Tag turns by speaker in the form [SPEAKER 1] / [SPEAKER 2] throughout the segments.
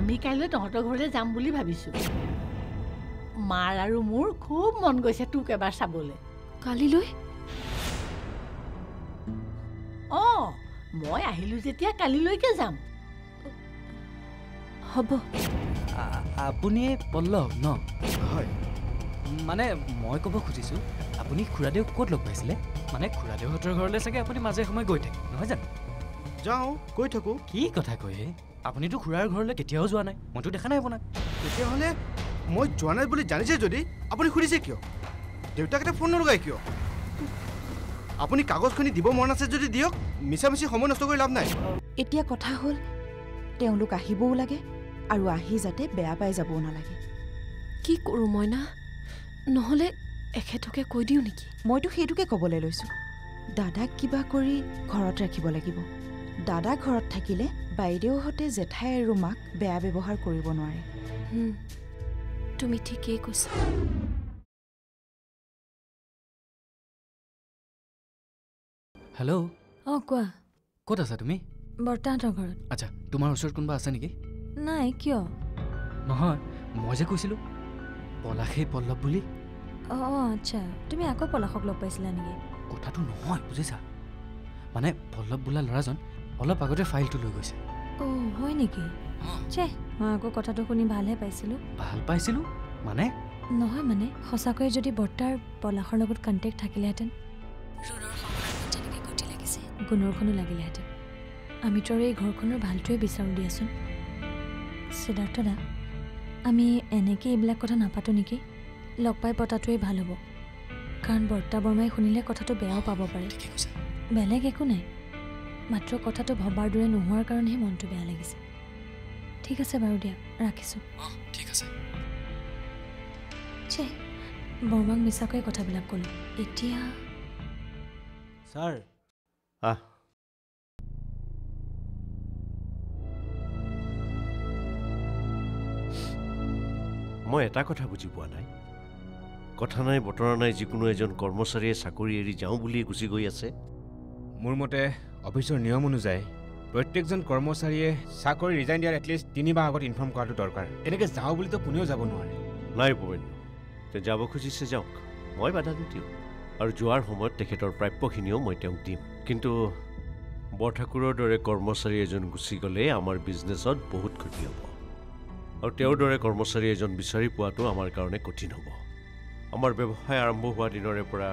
[SPEAKER 1] আমি কাইলৈ তহঁতৰ ঘৰলৈ যাম বুলি ভাবিছোঁ। মাৰ আৰু মোৰ খুব মন গৈছে তোক এবাৰ চাবলৈ।
[SPEAKER 2] কালিলৈ?
[SPEAKER 1] অঁ মই আহিলোঁ যেতিয়া কালিলৈকে যাম।
[SPEAKER 2] হ'ব।
[SPEAKER 3] আপুনি পল্লৱ ন?
[SPEAKER 4] হয়।
[SPEAKER 3] মানে মই ক'ব খুজিছোঁ আপুনি খুৰাদেউক ক'ত লগ পাইছিলে? মানে খুৰাদেউহঁতৰ ঘৰলৈ চাগে আপুনি মাজে সময়ে গৈ থাকে নহয় জানো?
[SPEAKER 4] যাওঁ গৈ থাকোঁ।
[SPEAKER 3] কি কথা কয় হে আপুনিতো খুৰাৰ ঘৰলৈ কেতিয়াও যোৱা নাই। মইতো দেখা নাই আপোনাক।
[SPEAKER 4] তেতিয়াহ'লে মই যোৱা নাই বুলি জানিছে যদি আপুনি সুধিছে কিয়? দেউতাক এটা ফোন নলগাই কিয়? আপুনি কাগজখিনি দিব মন আছে যদি দিয়ক মিছামিছি সময় নষ্ট কৰি লাভ নাই।
[SPEAKER 5] এতিয়া কথা হ'ল তেওঁলোক আহিবও লাগে আৰু আহি যাতে বেয়া পাই যাবও নালাগে।
[SPEAKER 2] কি কৰোঁ মইনা নহ'লে এখেতকে কৈ দিওঁ নেকি?
[SPEAKER 5] মইতো সেইটোকে ক'বলৈ লৈছোঁ। দাদাক কিবা কৰি ঘৰত ৰাখিব লাগিব। দাদা ঘৰত থাকিলে বাইদেউহঁতে জেঠাই আৰু মাক বেয়া ব্যৱহাৰ কৰিব নোৱাৰে।
[SPEAKER 2] হুম, তুমি ঠিকেই কৈছা।
[SPEAKER 3] হেল্ল'
[SPEAKER 2] অঁ কোৱা।
[SPEAKER 3] ক'ত আছা তুমি?
[SPEAKER 2] বৰ্তাহঁতৰ ঘৰত।
[SPEAKER 3] আচ্ছা তোমাৰ ওচৰত কোনোবা আছে নেকি?
[SPEAKER 2] নাই কিয়?
[SPEAKER 3] নহয় মই যে কৈছিলোঁ পলাশেই পল্লৱ বুলি।
[SPEAKER 2] অঁ অঁ আচ্ছা তুমি আকৌ পলাশক লগ পাইছিলা নেকি?
[SPEAKER 3] কথাটো নহয় বুজিছা। মানে পল্লৱ বোলা ল'ৰাজন অলপ আগতে ফাইলটো লৈ গৈছে।
[SPEAKER 2] অঁ হয় নেকি? চে মই আকৌ কথাটো শুনি ভালহে পাইছিলোঁ।
[SPEAKER 3] ভাল পাইছিলোঁ? মানে?
[SPEAKER 2] নহয় মানে সঁচাকৈয়ে যদি বৰ্তাৰ পলাশৰ লগত কণ্টেক্ট থাকিলেহেঁতেন। গুণৰখনো লাগিলেহেঁতেন। আমিতো আৰু এই ঘৰখনৰ ভালটোৱে বিচাৰোঁ দিয়াচোন। সিদ্ধাৰ্থ দা আমি এনেকৈ এইবিলাক কথা নাপাতো নেকি? লগ পাই পতাটোৱেই ভাল হ'ব। কাৰণ বৰ্তা বৰ্মাই শুনিলে কথাটো বেয়াও পাব পাৰে। বেলেগ একো নাই। মাত্ৰ কথাটো ভবাৰ দৰে নোহোৱাৰ কাৰণেহে মনটো বেয়া লাগিছে। ঠিক আছে বাৰু দিয়া ৰাখিছোঁ।
[SPEAKER 3] অঁ ঠিক আছে।
[SPEAKER 2] চে বৰমাক মিছাকৈ কথাবিলাক ক'লোঁ। এতিয়া
[SPEAKER 3] ছাৰ।
[SPEAKER 4] আহ।
[SPEAKER 6] মই এটা কথা বুজি পোৱা নাই। কথা নাই বতৰা নাই যিকোনো এজন কৰ্মচাৰীয়ে চাকৰি এৰি যাওঁ বুলিয়ে গুচি গৈ আছে।
[SPEAKER 7] মোৰ মতে অফিচৰ নিয়ম অনুযায়ী প্ৰত্যেকজন কৰ্মচাৰীয়ে চাকৰি ৰিজাইন দিয়াৰ এটলিষ্ট তিনিমাহ আগত ইনফৰ্ম কৰাটো দৰকাৰ। এনেকৈ যাওঁ বুলিতো কোনেও যাব নোৱাৰে।
[SPEAKER 6] নাই তে যাব খুজিছে যাওক। মই বাধা নিদিওঁ আৰু যোৱাৰ সময়ত তেখেতৰ প্ৰাপ্যখিনিও মই তেওঁক দিম। কিন্তু বৰঠাকুৰৰ দৰে কৰ্মচাৰী এজন গুচি গ'লে আমাৰ বিজনেছত বহুত ক্ষতি হ'ব। আৰু তেওঁৰ দৰে কৰ্মচাৰী এজন বিচাৰি পোৱাটো আমাৰ কাৰণে কঠিন হ'ব। আমাৰ ব্যৱসায় আৰম্ভ হোৱা দিনৰে পৰা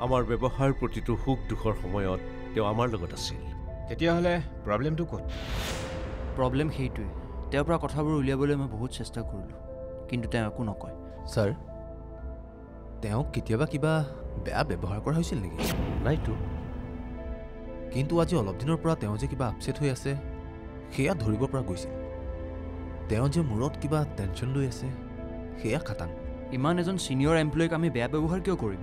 [SPEAKER 6] আমাৰ ব্যৱসায়ৰ প্ৰতিটো সুখ দুখৰ সময়ত তেওঁ আমাৰ লগত আছিল।
[SPEAKER 7] তেতিয়াহ'লে প্ৰব্লেমটো ক'ত?
[SPEAKER 8] প্ৰব্লেম সেইটোৱে। তেওঁৰ পৰা কথাবোৰ উলিয়াবলৈ মই বহুত চেষ্টা কৰিলোঁ কিন্তু তেওঁ একো নকয়।
[SPEAKER 9] ছাৰ তেওঁক কেতিয়াবা কিবা বেয়া ব্যৱহাৰ কৰা হৈছিল নেকি?
[SPEAKER 6] নাইতো।
[SPEAKER 9] কিন্তু আজি অলপ দিনৰ পৰা তেওঁ যে কিবা আপছেট হৈ আছে সেয়া ধৰিব পৰা গৈছিল। তেওঁ যে মূৰত কিবা টেনশ্যন লৈ আছে সেয়া খাটাং।
[SPEAKER 8] ইমান এজন ছিনিয়ৰ এমপ্লয়ীক আমি বেয়া ব্যৱহাৰ কিয় কৰিম?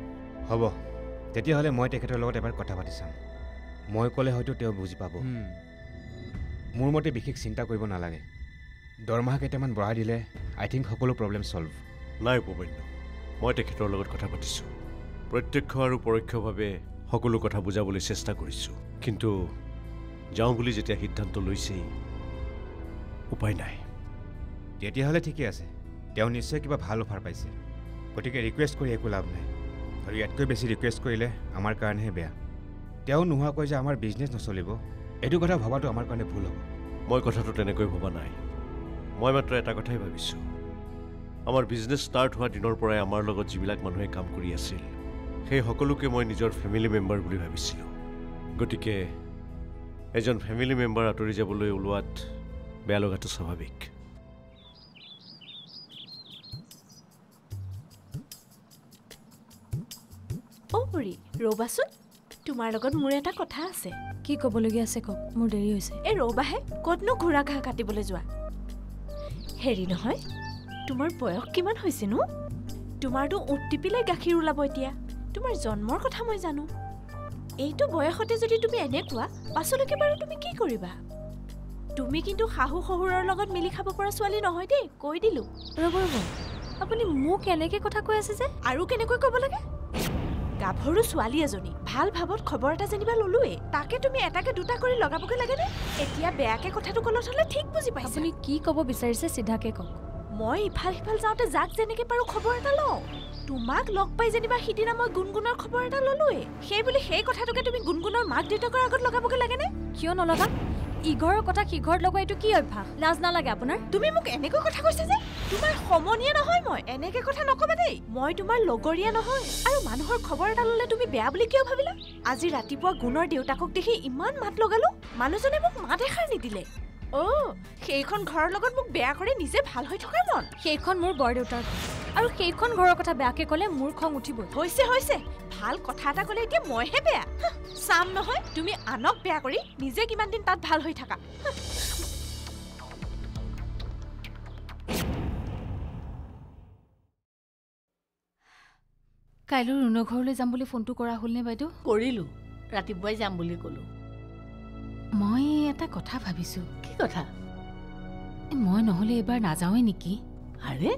[SPEAKER 7] হ'ব। তেতিয়াহ'লে মই তেখেতৰ লগত এবাৰ কথা পাতি চাম। মই ক'লে হয়তো তেওঁ বুজি পাব।
[SPEAKER 8] হুম,
[SPEAKER 7] মোৰ মতে বিশেষ চিন্তা কৰিব নালাগে। দৰমহা কেইটামান বঢ়াই দিলে আই থিংক সকলো প্ৰব্লেম ছল্ভ
[SPEAKER 6] নাই উপমান্য মই তেখেতৰ লগত কথা পাতিছোঁ। প্ৰত্যক্ষ আৰু পৰোক্ষভাৱে সকলো কথা বুজাবলৈ চেষ্টা কৰিছোঁ। কিন্তু যাওঁ বুলি যেতিয়া সিদ্ধান্ত লৈছেই উপায় নাই।
[SPEAKER 7] তেতিয়াহ'লে ঠিকে আছে। তেওঁ নিশ্চয় কিবা ভাল অফাৰ পাইছে। গতিকে ৰিকুৱেষ্ট কৰি একো লাভ নাই। আৰু ইয়াতকৈ বেছি ৰিকুৱেষ্ট কৰিলে আমাৰ কাৰণেহে বেয়া। তেওঁ নোহোৱাকৈ যে আমাৰ বিজনেছ নচলিব এইটো কথা ভবাটো আমাৰ কাৰণে ভুল হ'ব।
[SPEAKER 6] মই কথাটো তেনেকৈ ভবা নাই। মই মাত্ৰ এটা কথাই ভাবিছোঁ। আমাৰ বিজনেছ ষ্টাৰ্ট হোৱা দিনৰ পৰাই আমাৰ লগত যিবিলাক মানুহে কাম কৰি আছিল সেই সকলোকে মই নিজৰ ফেমিলি মেম্বাৰ বুলি ভাবিছিলোঁ। গতিকে এজন ফেমিলি মেম্বাৰ আঁতৰি যাবলৈ ওলোৱাত বেয়া লগাটো স্বাভাৱিক।
[SPEAKER 10] অ' বুঢ়ী ৰ'বাচোন। তোমাৰ লগত মোৰ এটা কথা আছে।
[SPEAKER 2] কি ক'বলগীয়া আছে কওক মোৰ দেৰি হৈছে।
[SPEAKER 10] এই ৰ'বাহে ক'তনো ঘোঁৰা ঘাঁহ কাটিবলৈ যোৱা। হেৰি নহয় তোমাৰ বয়স কিমান হৈছেনো তোমাৰতো উঠ টিপিলে গাখীৰ ওলাব এতিয়া। তোমাৰ জন্মৰ কথা মই জানো। এইটো বয়সতে যদি তুমি এনেকুৱা পাছলৈকে বাৰু তুমি কি কৰিবা? তুমি কিন্তু শাহু শহুৰৰ লগত মিলি খাব পৰা ছোৱালী নহয় দেই কৈ দিলোঁ।
[SPEAKER 2] ৰ'ব ৰ'ব। আপুনি মোক এনেকৈ কথা কৈ আছে যে।
[SPEAKER 10] আৰু কেনেকৈ ক'ব লাগে? গাভৰু ছোৱালী এজনী। ভাল ভাৱত খবৰ এটা যেনিবা ললোৱে তাকে তুমি এটাকে দুটা কৰি লগাবগে লাগেনে? এতিয়া বেয়াকে কথাটো কলত হলে ঠিক বুজি পাইছে।
[SPEAKER 2] আপুনি কি ক'ব বিচাৰিছে চিধাকে কওক।
[SPEAKER 10] মই ইফাল সিফাল যাওঁতে যাক যেনেকে পাৰো খবৰ এটা লওঁ। তোমাক লগ পাই যেনিবা সিদিনা মই গুণগুণৰ খবৰ এটা ললোৱে সেই বুলি সেই কথাটোকে তুমি গুণগুণৰ মাক দেউতাকৰ আগত লগাবগে লাগেনে?
[SPEAKER 2] কিয় নলগাম ইঘৰৰ কথা সিঘৰত লগোৱা এইটো কি অভ্যাস? লাজ নালাগে আপোনাৰ?
[SPEAKER 10] তুমি মোক এনেকৈ কথা কৈছা যে তোমাৰ সমনীয়া নহয় মই এনেকে কথা নকবা দেই। মই তোমাৰ লগৰীয়া নহয়। আৰু মানুহৰ খবৰ এটা ললে তুমি বেয়া বুলি কিয় ভাবিলা? আজি ৰাতিপুৱা গুণৰ দেউতাকক দেখি ইমান মাত লগালো মানুহজনে মোক মাত এষাৰ নিদিলে। অ' সেইখন ঘৰৰ লগত মোক বেয়া কৰি নিজে ভাল হৈ থকাৰ মন।
[SPEAKER 2] সেইখন মোৰ বৰদেউতাৰ আৰু সেইখন ঘৰৰ কথা বেয়াকে ক'লে মোৰ খং উঠিবই।
[SPEAKER 10] হৈছে হৈছে। ভাল কথা এটা ক'লে এতিয়া মইহে বেয়া। চাম নহয় তুমি আনক বেয়া কৰি নিজে কিমান দিন তাত ভাল হৈ থাকা।
[SPEAKER 11] কাইলৈ ৰুণৰ ঘৰলৈ যাম বুলি ফোনটো কৰা হ'লনে বাইদেউ?
[SPEAKER 1] কৰিলোঁ ৰাতিপুৱাই যাম বুলি ক'লোঁ।
[SPEAKER 11] মই এটা কথা ভাবিছোঁ।
[SPEAKER 1] কি কথা?
[SPEAKER 11] মই নহ'লে এইবাৰ নাযাওঁৱে নেকি?
[SPEAKER 1] আৰে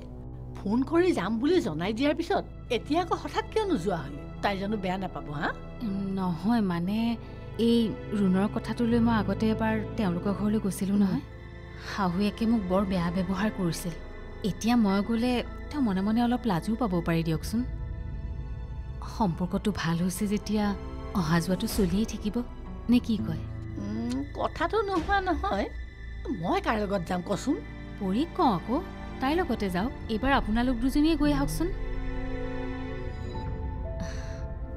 [SPEAKER 1] ফোন কৰি যাম বুলি জনাই দিয়াৰ পিছত এতিয়া আকৌ হঠাৎ কিয় নোযোৱা হ'লি? তাই জানো বেয়া নাপাব হা?
[SPEAKER 11] নহয় মানে এই ৰুণৰ কথাটো লৈ মই আগতে এবাৰ তেওঁলোকৰ ঘৰলৈ গৈছিলোঁ নহয়। শাহুৱেকে মোক বৰ বেয়া ব্যৱহাৰ কৰিছিল। এতিয়া মই গ'লে তেওঁ মনে মনে অলপ লাজো পাব পাৰি দিয়কচোন। সম্পৰ্কটো ভাল হৈছে যেতিয়া অহা যোৱাটো চলিয়েই থাকিব নে কি কয়?
[SPEAKER 1] কথাটো নোহোৱা নহয়। মই কাৰ লগত যাম কচোন?
[SPEAKER 11] পৰি কওঁ আকৌ। তাইৰ লগতে যাওক। এইবাৰ আপোনালোক দুজনীয়ে গৈ আহকচোন।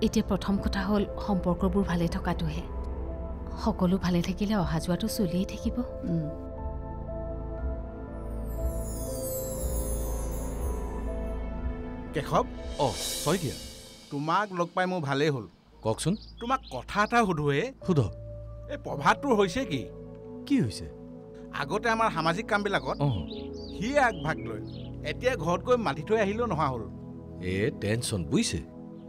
[SPEAKER 11] এতিয়া প্ৰথম কথা হ'ল সম্পৰ্কবোৰ ভালে থকাটোহে। সকলো ভালে থাকিলে অহা যোৱাটো চলিয়েই থাকিব।
[SPEAKER 12] কেশৱ?
[SPEAKER 9] অ শইকীয়া
[SPEAKER 12] তোমাক লগ পাই মোৰ ভালেই হ'ল।
[SPEAKER 9] কওকচোন।
[SPEAKER 12] তোমাক কথা এটা সোধোৱে
[SPEAKER 9] সোধ।
[SPEAKER 12] এই প্ৰভাতটোৰ হৈছে কি?
[SPEAKER 9] কি হৈছে?
[SPEAKER 12] আগতে আমাৰ সামাজিক কামবিলাকত সিয়ে আগভাগ লয়। এতিয়া ঘৰত গৈ মাতি থৈ আহিলেও নহা হ'ল।
[SPEAKER 9] এ টেনশ্যন বুজিছে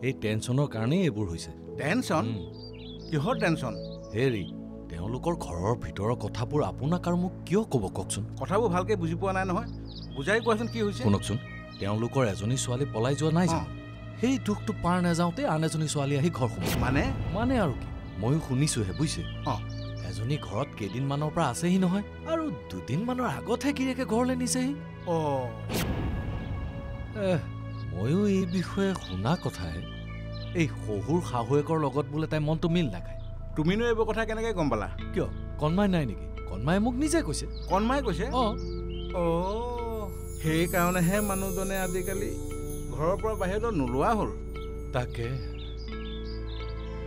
[SPEAKER 9] এই টেনশ্যনৰ কাৰণেই এইবোৰ হৈছে।
[SPEAKER 12] টেনশ্যন কিহৰ টেনশ্যন
[SPEAKER 9] হেৰি তেওঁলোকৰ ঘৰৰ ভিতৰৰ কথাবোৰ আপোনাক আৰু মোক কিয় ক'ব কওকচোন?
[SPEAKER 12] কথাবোৰ ভালকৈ বুজি পোৱা নাই নহয়। বুজাই কোৱাচোন কি হৈছে?
[SPEAKER 9] শুনকচোন তেওঁলোকৰ এজনী ছোৱালী পলাই যোৱা নাই জানো? সেই দুখটো পাৰ নাযাওঁতে আন এজনী ছোৱালী আহি ঘৰ সোমাই
[SPEAKER 12] মানে?
[SPEAKER 9] মানে আৰু কি? ময়ো শুনিছোহে বুজিছে
[SPEAKER 12] অঁ।
[SPEAKER 9] এজনী ঘৰত কেইদিনমানৰ পৰা আছেহি নহয় আৰু দুদিনমানৰ আগতহে গিৰিয়েকে ঘৰলৈ নিছেহি।
[SPEAKER 12] অঁ।
[SPEAKER 9] ময়ো এই বিষয়ে শুনা কথাহে। এই শহুৰ শাহুৱেকৰ লগত বোলে তাই মনটো মিল নাখায়।
[SPEAKER 12] তুমিনো এইবোৰ কথা কেনেকৈ গম পালা?
[SPEAKER 9] কিয়? কণমাই নাই নেকি? কণমাই মোক নিজে কৈছে।
[SPEAKER 12] কণমাই কৈছে?
[SPEAKER 9] অঁ।
[SPEAKER 12] অঁ সেইকাৰণেহে মানুহজনে আজিকালি ঘৰৰ পৰা বাহিৰলৈ নোলোৱা হ'ল।
[SPEAKER 9] তাকে।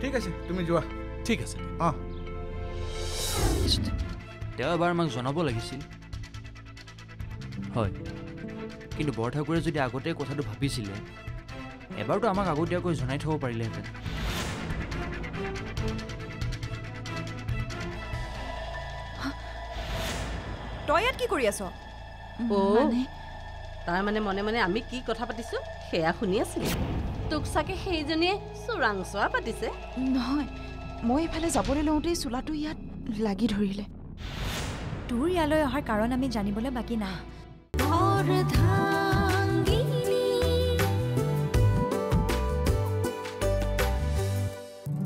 [SPEAKER 12] ঠিক আছে তুমি যোৱা।
[SPEAKER 9] ঠিক আছে।
[SPEAKER 12] অঁ।
[SPEAKER 8] তেওঁ এবাৰ আমাক জনাব লাগিছিল। হয়। কিন্তু বৰঠাকুৰে যদি আগতে কথাটো ভাবিছিলে এবাৰতো আমাক আগতীয়াকৈ জনাই থ'ব পাৰিলেহেঁতেন।
[SPEAKER 13] তই ইয়াত কি কৰি আছ?
[SPEAKER 11] মানে?
[SPEAKER 14] তাৰ মানে মনে মনে আমি কি কথা পাতিছো সেয়া শুনি আছিলি। তোক চাগে সেইজনীয়ে চোৰাংচোৱা পাতিছে।
[SPEAKER 5] নহয় মই এইফালে যাবলৈ লওঁতেই চোলাটো ইয়াত লাগি ধৰিলে।
[SPEAKER 2] তোৰ ইয়ালৈ অহাৰ কাৰণ আমি জানিবলৈ বাকী নাই।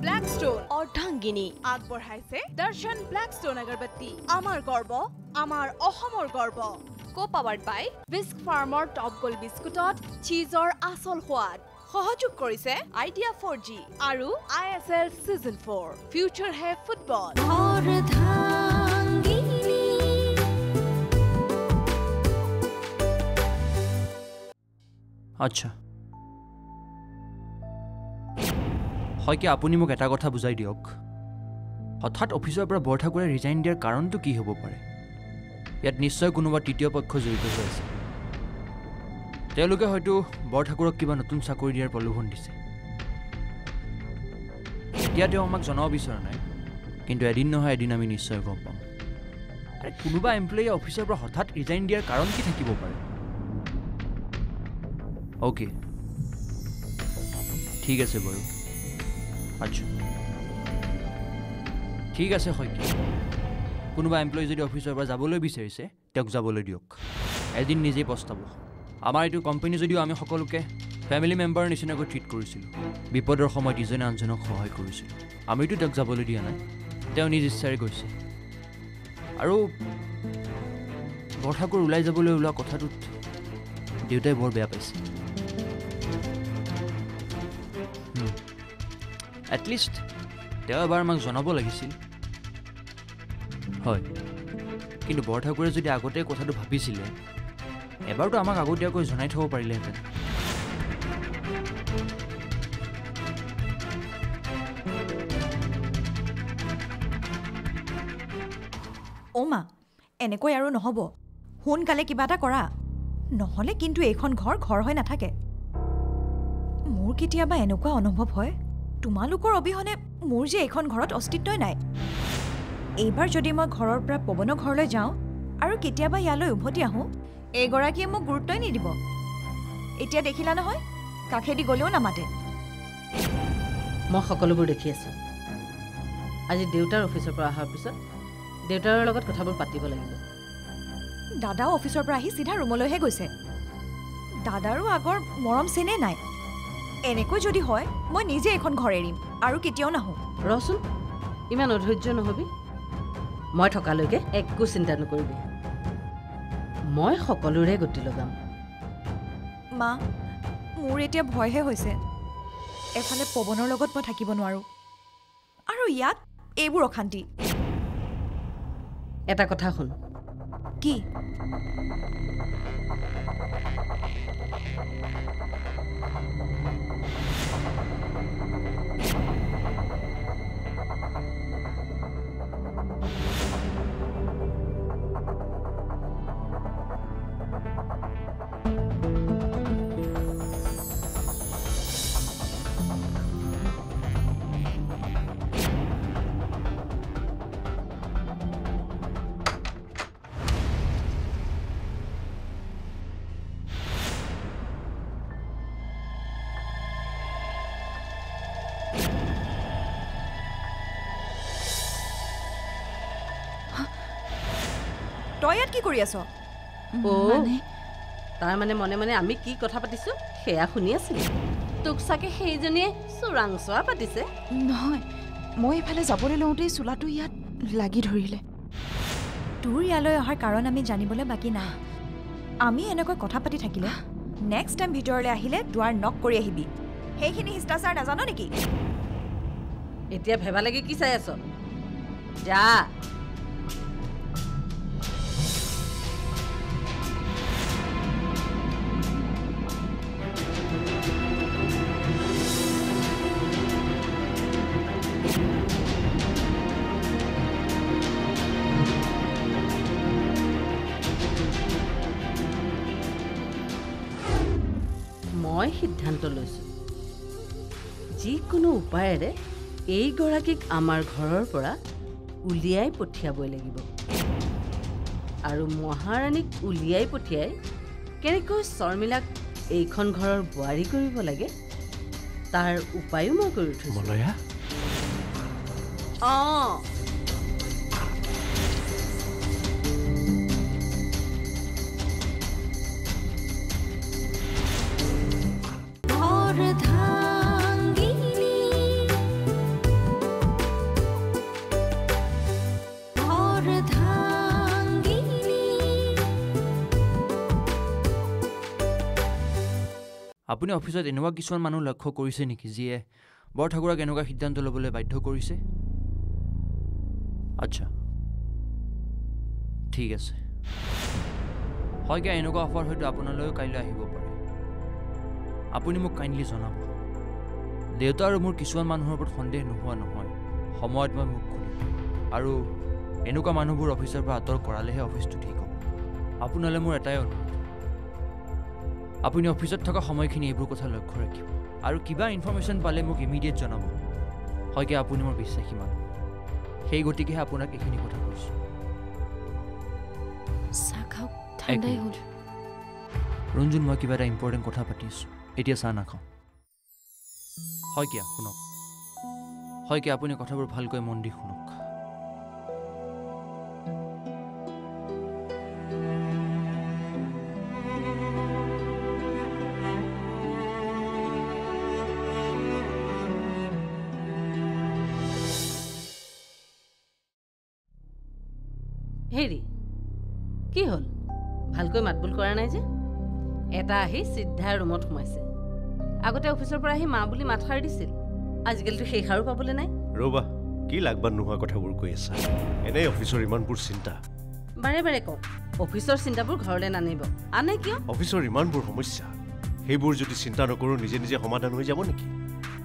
[SPEAKER 13] ব্লেক ষ্টোন অৰ্ধাংগিনী। আগবঢ়াইছে দৰ্শন ব্লেক ষ্টোন আগৰবাতি। আমাৰ গৰ্ব আমাৰ অসমৰ গৰ্ব। কো পাৱাৰ্ড বাই বিস্ক ফাৰ্মৰ টপ গোল্ড বিস্কুটত চীজৰ আচল সোৱাদ। সহযোগ কৰিছে আইডিয়া ফ'ৰ জি আৰু I S L season four. Future হে ফুটবল
[SPEAKER 8] আচ্ছা। হয় কি আপুনি মোক এটা কথা বুজাই দিয়ক? হঠাৎ অফিচৰ পৰা বৰঠাকুৰে ৰিজাইন দিয়াৰ কাৰণটো কি হ'ব পাৰে? ইয়াত নিশ্চয় কোনোবা তৃতীয় পক্ষ জড়িত হৈ আছে। তেওঁলোকে হয়তো বৰঠাকুৰক কিবা নতুন চাকৰি দিয়াৰ প্ৰলোভন দিছে। এতিয়া তেওঁ আমাক জনাব বিচৰা নাই কিন্তু এদিন নহয় এদিন আমি নিশ্চয় গম পাম। আৰে কোনোবা এমপ্লয়ীয়ে অফিচৰ পৰা হঠাৎ ৰিজাইন দিয়াৰ কাৰণ কি থাকিব পাৰে? অ'কে ঠিক আছে বাৰু। আচ্ছা। ঠিক আছে শইকীয়া। কোনোবা এমপ্লয়ী যদি অফিচৰ পৰা যাবলৈ বিচাৰিছে তেওঁক যাবলৈ দিয়ক। এদিন নিজেই পস্তাব। আমাৰ এইটো কোম্পানী যদিও আমি সকলোকে ফেমিলি মেম্বাৰৰ নিচিনাকৈ ট্ৰিট কৰিছিলোঁ বিপদৰ সময়ত ইজনে আনজনক সহায় কৰিছিলোঁ। আমিতো তেওঁক যাবলৈ দিয়া নাই তেওঁ নিজ ইচ্ছাৰে গৈছে। আৰু বৰঠাকুৰ ওলাই যাবলৈ ওলোৱা কথাটোত দেউতাই বৰ বেয়া পাইছে। এটলিষ্ট তেওঁ এবাৰ আমাক জনাব লাগিছিল। হয় কিন্তু বৰঠাকুৰে যদি আগতে কথাটো ভাবিছিলে এবাৰতো আমাক আগতীয়াকৈ জনাই থ'ব পাৰিলেহেঁতেন।
[SPEAKER 15] অ' মা এনেকৈ আৰু নহ'ব। সোনকালে কিবা এটা কৰা। নহ'লে কিন্তু এইখন ঘৰ ঘৰ হৈ নাথাকে। মোৰ কেতিয়াবা এনেকুৱা অনুভৱ হয়। তোমালোকৰ অবিহনে মোৰ যে এইখন ঘৰত অস্তিত্বই নাই। এইবাৰ যদি মই ঘৰৰ পৰা পৱনৰ ঘৰলৈ যাওঁ আৰু কেতিয়াবা ইয়ালৈ উভতি আহোঁ এইগৰাকীয়ে মোক গুৰুত্বই নিদিব। এতিয়া দেখিলা নহয় কাষেদি গ'লেও নামাতে।
[SPEAKER 14] মই সকলোবোৰ দেখি আছোঁ। আজি দেউতাৰ অফিচৰ পৰা অহাৰ পিছত দেউতাৰৰ লগত কথাবোৰ পাতিব লাগিব।
[SPEAKER 15] দাদাও অফিচৰ পৰা আহি চিধা ৰুমলৈহে গৈছে। দাদাৰো আগৰ মৰম চেনে নাই। এনেকৈ যদি হয় মই নিজে এখন ঘৰ এৰিম আৰু কেতিয়াও নাহোঁ।
[SPEAKER 14] ৰচোন ইমান অধৈৰ্য নহবি। মই থকালৈকে একো চিন্তা নকৰিবি। মই সকলোৰে গতি লগাম।
[SPEAKER 15] মা মোৰ এতিয়া ভয়হে হৈছে। এফালে পৱনৰ লগত মই থাকিব নোৱাৰোঁ। আৰু ইয়াত এইবোৰ অশান্তি।
[SPEAKER 14] এটা কথা শুন।
[SPEAKER 15] কি? তই ইয়াত কি কৰি আছ?
[SPEAKER 14] অ' তাৰমানে মনে মনে আমি কি কথা পাতিছোঁ সেয়া শুনি আছিলি। তোক চাগে সেইজনীয়ে চোৰাংচোৱা পাতিছে।
[SPEAKER 5] নহয় মই এইফালে যাবলৈ লওঁতেই চোলাটো ইয়াত লাগি ধৰিলে।
[SPEAKER 15] তোৰ ইয়ালৈ অহাৰ কাৰণ আমি জানিবলৈ বাকী নাই। আমি এনেকৈ কথা পাতি থাকিলে নেক্সট টাইম ভিতৰলৈ আহিলে দুৱাৰ নক কৰি আহিবি। সেইখিনি শিষ্টাচাৰ নাজানো নেকি?
[SPEAKER 14] এতিয়া ভেবা লাগি কি চাই আছ? যা। সিদ্ধান্ত লৈছোঁ। যিকোনো উপায়েৰে এইগৰাকীক আমাৰ ঘৰৰ পৰা উলিয়াই পঠিয়াবই লাগিব। আৰু মহাৰাণীক উলিয়াই পঠিয়াই কেনেকৈ শৰ্মিলাক এইখন ঘৰৰ বোৱাৰী কৰিব লাগে তাৰ উপায়ো মই কৰি থৈছোঁ।
[SPEAKER 6] মলয়া?
[SPEAKER 14] অঁ।
[SPEAKER 8] আপুনি অফিচত এনেকুৱা কিছুমান মানুহ লক্ষ্য কৰিছে নেকি যিয়ে বৰঠাকুৰক এনেকুৱা সিদ্ধান্ত ল'বলৈ বাধ্য কৰিছে? আচ্ছা। ঠিক আছে। হয়গে এনেকুৱা অফাৰ হয়তো আপোনালৈও কাইলৈ আহিব পাৰে। আপুনি মোক কাইণ্ডলি জনাব। দেউতা আৰু মোৰ কিছুমান মানুহৰ ওপৰত সন্দেহ নোহোৱা নহয়। সময়ত মই মুখ খুলিম। আৰু এনেকুৱা মানুহবোৰ অফিচৰ পৰা আঁতৰ কৰালেহে অফিচটো ঠিক হ'ব। আপোনালৈ মোৰ এটাই অনুৰোধ। আপুনি অফিচত থকা সময়খিনি এইবোৰ কথা লক্ষ্য ৰাখিব আৰু কিবা ইনফৰ্মেশ্যন পালে মোক ইমিডিয়েট জনাব। হয়গে আপুনি মোৰ বিশ্বাসী মানুহ? সেই গতিকেহে আপোনাক এইখিনি কথা কৈছোঁ। ৰঞ্জুন মই কিবা এটা ইম্পৰ্টেণ্ট কথা পাতি আছোঁ। এতিয়া চাহ নাখাওঁ। হয় কিয়া? শুনক। হয় কিয়া? আপুনি কথাবোৰ ভালকৈ মন দি শুনক।
[SPEAKER 14] হেৰি। কি হ'ল? ভালকৈ মাতবোল কৰা নাই যে? এটা আহি চিধা ৰুমত সোমাইছে। আগতে অফিচৰ পৰা আহি মা বুলি মাতষাৰ দিছিল। আজিকালিতো সেই সাৰো পাবলৈ নাই।
[SPEAKER 6] ৰ'বা কি লাগবান নোহোৱা কথাবোৰ কৈ আছা? এনেই অফিচৰ ইমানবোৰ চিন্তা।
[SPEAKER 14] বাৰে বাৰে কওঁ অফিচৰ চিন্তাবোৰ ঘৰলৈ নানিব। আনে কিয়?
[SPEAKER 6] অফিচৰ ইমানবোৰ সমস্যা। সেইবোৰ যদি চিন্তা নকৰোঁ নিজে নিজে সমাধান হৈ যাব নেকি?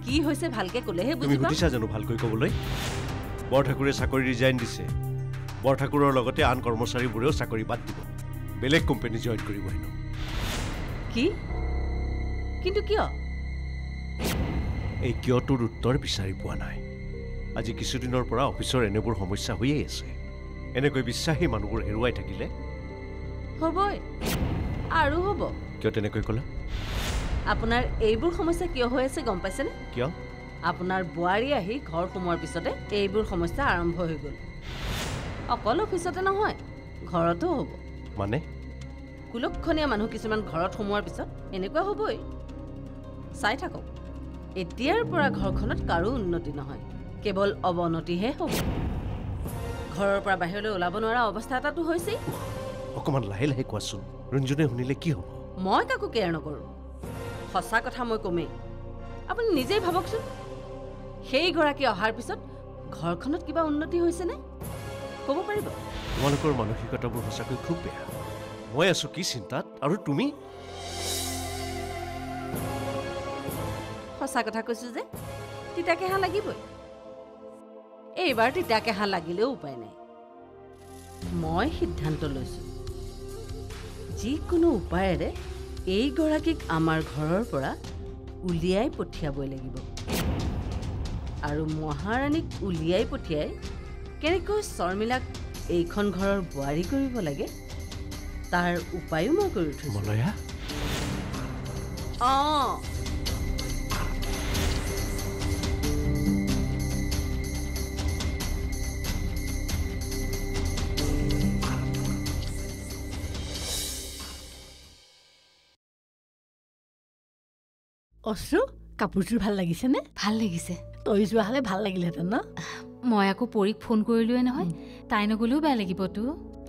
[SPEAKER 14] কি হৈছে ভালকে ক'লেহে
[SPEAKER 6] তুমি
[SPEAKER 14] বুজি
[SPEAKER 6] সুধিছা জানো ভালকৈ ক'বলৈ? বৰঠাকুৰে চাকৰি ৰিজাইন দিছে। বৰঠাকুৰৰ লগতে আন কৰ্মচাৰীবোৰেও চাকৰি বাদ দিব। বেলেগ কোম্পানী জইন কৰিব হেনো।
[SPEAKER 14] কি? কিন্তু কিয়?
[SPEAKER 6] এই কিয়টোৰ উত্তৰ বিচাৰি পোৱা নাই। আজি কিছুদিনৰ পৰা অফিচৰ এনেবোৰ সমস্যা হৈয়ে আছে। এনেকৈ বিশ্বাসী মানুহবোৰ হেৰুৱাই থাকিলে?
[SPEAKER 14] হ'বই। আৰু হ'ব।
[SPEAKER 6] কিয় তেনেকৈ ক'লা?
[SPEAKER 14] আপোনাৰ এইবোৰ সমস্যা কিয় হৈ আছে গম পাইছেনে?
[SPEAKER 6] কিয়?
[SPEAKER 14] আপোনাৰ বোৱাৰী আহি ঘৰ সোমোৱাৰ পিছতে এইবোৰ সমস্যা আৰম্ভ হৈ গ'ল। অকল অফিচতে নহয় ঘৰতো হ'ব।
[SPEAKER 6] মানে?
[SPEAKER 14] কুলক্ষণীয়া মানুহ কিছুমান ঘৰত সোমোৱাৰ পিছত এনেকুৱা হ'বই। চাই থাকক এতিয়াৰ পৰা ঘৰখনত কাৰো উন্নতি নহয় কেৱল অৱনতিহে হ'ব। ঘৰৰ পৰা বাহিৰলৈ ওলাব নোৱাৰা অৱস্থা এটাতো হৈছেই।
[SPEAKER 6] অকণমান লাহে লাহে কোৱাচোন ৰঞ্জনে শুনিলে কি হ'ব?
[SPEAKER 14] মই কাকো কেয়াৰ নকৰোঁ। সঁচা কথা মই কমেই। আপুনি নিজেই ভাবকচোন সেইগৰাকী অহাৰ পিছত ঘৰখনত কিবা উন্নতি হৈছেনে? ক'ব পাৰিব?
[SPEAKER 6] তোমালোকৰ মানসিকতাবোৰ সঁচাকৈ খুব বেয়া। মই আছো কি চিন্তাত? আৰু তুমি?
[SPEAKER 14] সঁচা কথা কৈছোঁ যে তিতাকেহা লাগিবই। এইবাৰ তিতাকেহা লাগিলেও উপায় নাই। মই সিদ্ধান্ত লৈছোঁ যিকোনো উপায়েৰে এইগৰাকীক আমাৰ ঘৰৰ পৰা উলিয়াই পঠিয়াবই লাগিব। আৰু মহাৰাণীক উলিয়াই পঠিয়াই কেনেকৈ শৰ্মিলাক এইখন ঘৰৰ বোৱাৰী কৰিব লাগে তাৰ উপায়ো মই কৰি থৈছোঁ।
[SPEAKER 6] মলয়া?
[SPEAKER 14] অঁ।
[SPEAKER 1] অশ্ৰু কাপোৰযোৰ ভাল লাগিছেনে?
[SPEAKER 11] ভাল লাগিছে।
[SPEAKER 1] তই যোৱা হ'লে ভাল লাগিলেহেঁতেন ন?
[SPEAKER 11] মই আকৌ পৰীক ফোন কৰিলোৱে নহয়। তাই নগ'লেও বেয়া লাগিবতো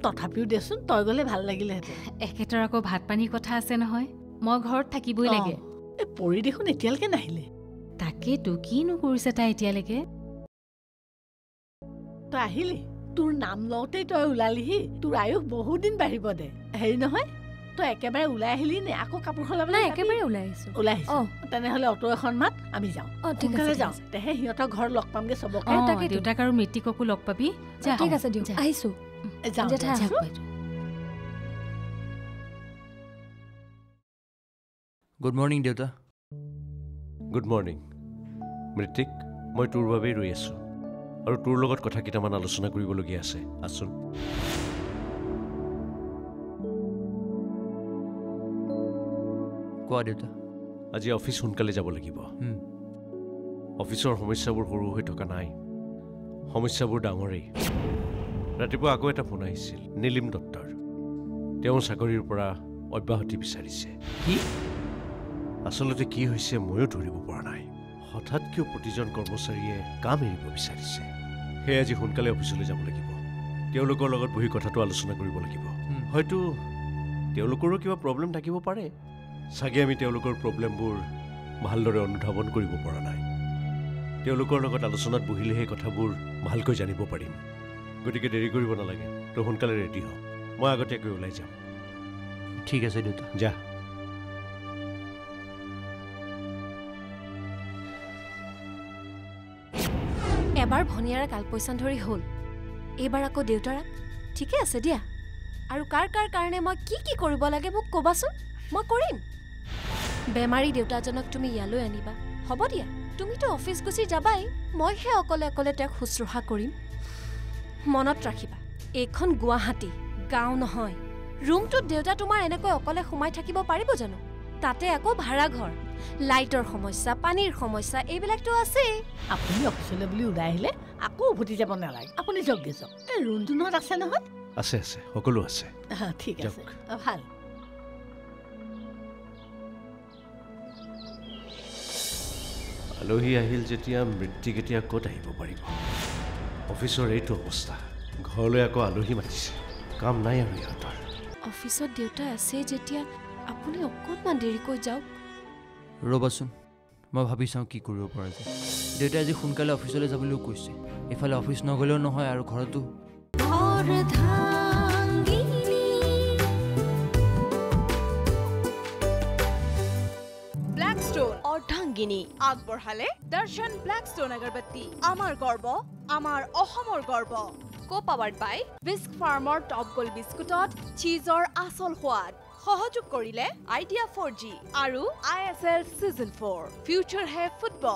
[SPEAKER 1] তথাপিও দেচোন তই গ'লে ভাল লাগিলেহেঁতেন।
[SPEAKER 11] এখেতৰ আকৌ ভাত পানীৰ কথা আছে নহয়। মই ঘৰত থাকিবই লাগে।
[SPEAKER 1] এই পৰি দেখোন এতিয়ালৈকে নাহিলে।
[SPEAKER 11] তাকেতো কিনো কৰিছে তাই এতিয়ালৈকে?
[SPEAKER 1] তই আহিলি? তোৰ নাম লওঁতেই তই ওলালিহি। তোৰ আয়ুস বহুত দিন বাঢ়িব দে। হেৰি নহয়? তই একেবাৰে ওলাই আহিলি নে আকৌ কাপোৰ সলাবলৈ
[SPEAKER 11] নাই? একেবাৰে ওলাই আহিছো।
[SPEAKER 1] ওলাই আহিছ।
[SPEAKER 11] অ।
[SPEAKER 1] তেনেহ'লে অটো এখন মাত আমি যাওঁ।
[SPEAKER 11] অ, আছে,
[SPEAKER 1] সোনকালে যাওঁ।
[SPEAKER 11] আছে।
[SPEAKER 1] তেহে সিহঁতৰ ঘৰত লগ পামগে চবকে।
[SPEAKER 11] অ, দেউতাক আৰু মৃতিককো লগ পাবি। যা।
[SPEAKER 15] ঠিক আছে দিয়ক।
[SPEAKER 11] যা।
[SPEAKER 15] আহিছো।
[SPEAKER 1] যাওঁ
[SPEAKER 11] বাইদেউ।
[SPEAKER 8] গুড মৰ্ণিং দেউতা।
[SPEAKER 6] Good morning. মৃতিক মই তোৰ বাবেই ৰৈ আছোঁ। আৰু তোৰ লগত কথা কেইটামান আলোচনা কৰিবলগীয়া আছে। আচোন
[SPEAKER 8] কোৱা দেউতা
[SPEAKER 6] আজি অফিচ সোনকালে যাব লাগিব। অফিচৰ সমস্যাবোৰ সৰু হৈ থকা নাই। সমস্যাবোৰ ডাঙৰেই। ৰাতিপুৱা আকৌ এটা ফোন আহিছিল নীলিম দত্তৰ। তেওঁ চাকৰিৰ পৰা অব্যাহতি বিচাৰিছে।
[SPEAKER 8] কি?
[SPEAKER 6] আচলতে কি হৈছে ময়ো ধৰিব পৰা নাই। হঠাৎ কিয় প্ৰতিজন কৰ্মচাৰীয়ে কাম এৰিব বিচাৰিছে? সেয়ে আজি সোনকালে অফিচলৈ যাব লাগিব। তেওঁলোকৰ লগত বহি কথাটো আলোচনা কৰিব লাগিব। হয়তো তেওঁলোকৰো কিবা প্ৰব্লেম থাকিব পাৰে। চাগে আমি তেওঁলোকৰ প্ৰব্লেমবোৰ ভালদৰে অনুধাৱন কৰিব পৰা নাই। তেওঁলোকৰ লগত আলোচনাত বহিলেহে কথাবোৰ ভালকৈ জানিব পাৰিম। গতিকে দেৰি কৰিব নালাগে। তই সোনকালে ৰেডি হ। মই আগতীয়াকৈ ওলাই যাম।
[SPEAKER 8] ঠিক আছে দেউতা।
[SPEAKER 6] যা।
[SPEAKER 10] এবাৰ ভনীয়াৰা কালপৈচান ধৰি হ'ল। এইবাৰ আকৌ দেউতাৰা? ঠিকে আছে দিয়া। আৰু কাৰ কাৰ কাৰণে মই কি কি কৰিব লাগে মোক ক'বাচোন। মই কৰিম। বেমাৰী দেউতাজনক তুমি ইয়ালৈ আনিবা। হ'ব দিয়া। তুমিতো অফিচ গুচি যাবাই। মইহে অকলে অকলে তেওঁক শুশ্ৰূষা কৰিম। মনত ৰাখিবা এইখন গুৱাহাটী গাঁও নহয়। ৰুমটোত দেউতা তোমাৰ এনেকৈ অকলে সোমাই থাকিব পাৰিব জানো? তাতে আকৌ ভাড়া ঘৰ লাইটৰ সমস্যা পানীৰ সমস্যা এইবিলাকতো আছেই।
[SPEAKER 1] আপুনি অফিচলৈ বুলি ওলাই আহিলে আকৌ উভতি যাব নালাগে। আপুনি যাওক এই ৰুমটো নহয় আছে নহয়?
[SPEAKER 6] আছে আছে। সকলো আছে।
[SPEAKER 1] ঠিক আছে। ভাল।
[SPEAKER 6] আলহী আহিল যেতিয়া মৃত্যু কেতিয়া ক'ত আহিব পাৰিব? অফিচৰ এইটো অৱস্থা। ঘৰলৈ আকৌ আলহী মাতিছে। কাম নাই আৰু ইহঁতৰ।
[SPEAKER 10] অফিচত দেউতা আছে যেতিয়া আপুনি অকণমান দেৰিকৈ যাওক।
[SPEAKER 8] ৰ'বাচোন মই ভাবি চাওঁ কি কৰিব পৰা যায়। দেউতাই আজি সোনকালে অফিচলৈ যাবলৈও কৈছে। এইফালে অফিচ নগ'লেও নহয় আৰু ঘৰতো।
[SPEAKER 13] অৰ্ধাংগিনী আগবঢ়ালে দৰ্শন ব্লেকষ্টোন আগৰবাতি। আমাৰ গৰ্ব আমাৰ অসমৰ গৰ্ব। কো পাৱাৰ্ড বাই বিস্ক ফাৰ্মৰ টপ গ'ল্ড বিস্কুটত চীজৰ আচল সোৱাদ। সহযোগ কৰিলে আইডিয়া ফ'ৰ জি আৰু I S L season four. Future হে ফুটবল।